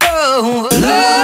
no. no.